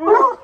Oh,